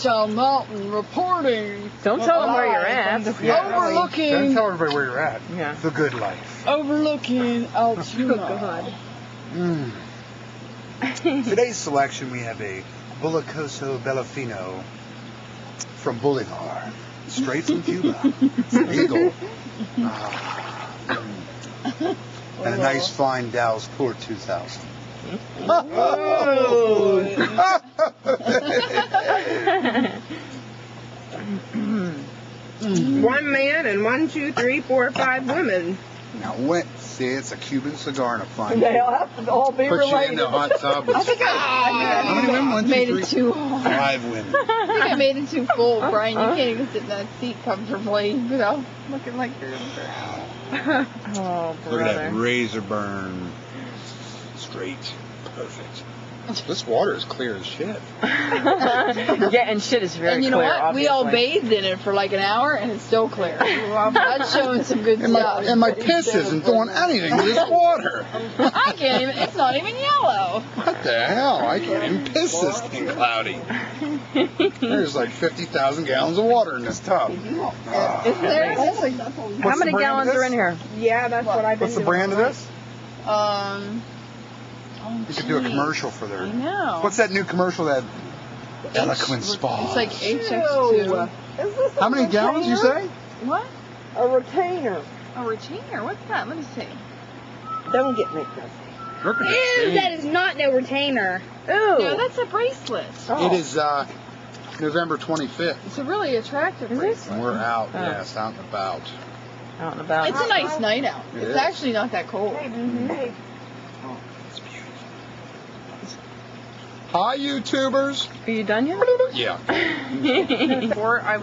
Shell Mountain reporting. Don't tell them where you're live at. from Yeah. Don't Overlooking, tell everybody where you're at. Yeah. The good life. overlooking Altoona. God. Mm. Today's selection, we have a Belicoso Bellafino from Bolivar, straight from Cuba. It's an eagle. Ah. Mm. And a nice fine Dow's Port 2000. Mm. One man and one, two, three, four, five women. now, what? See, it's a Cuban cigar and a fine. They all have to all be Put you in related. the hot tub. with- I think I, How many women? One, two, made three, it too hard. Five women. I think I made it too full, uh-huh. Brian. You can't even sit in that seat comfortably without looking like you're. in Oh, Look at that oh, razor burn. Straight. Perfect. This water is clear as shit. yeah, and shit is very and you know clear, what? We all obviously. bathed in it for like an hour, and it's still clear. That's showing some good And my, stuff. and my piss isn't doing anything to this water. I can't even. It's not even yellow. What the hell? I can't even piss this thing cloudy. There's like 50,000 gallons of water in this tub. Isn't there? What's How the many brand gallons of are in here? Yeah, that's what I've been What's the doing. brand of this? Um. Oh, You could do a geez. commercial for their. I know. What's that new commercial that Eloquent Spa? It's like HX2. Is this a How many gallons you retainer? say? What? A retainer. A retainer? What's that? Let me see. Don't get me crazy. Look at Ew, this that thing. is not no retainer. Ooh. No, that's a bracelet. Oh. It is uh, November 25th. It's a really attractive Is it? bracelet. And we're out, Oh. yes, out and about. Out and about. It's a nice night out. It it's is. actually not that cold. Hey, Mm-hmm. hey, It's beautiful. Hi, YouTubers. Are you done yet? Yeah. before I